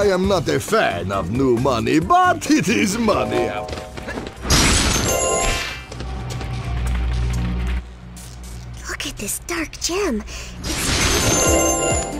I am not a fan of new money, but it is money Look at this dark gem. It's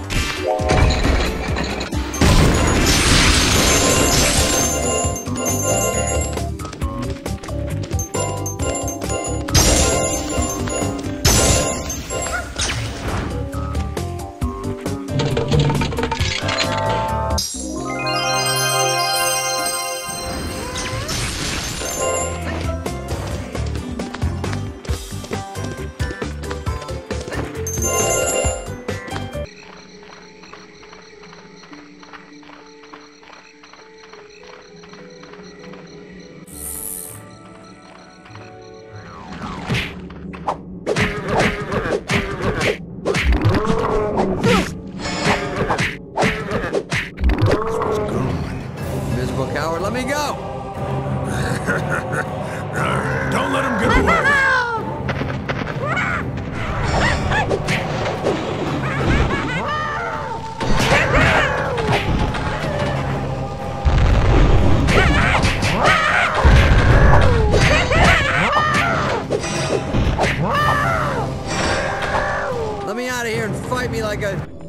Let me go! Don't let him get away. Let me out of here and fight me like a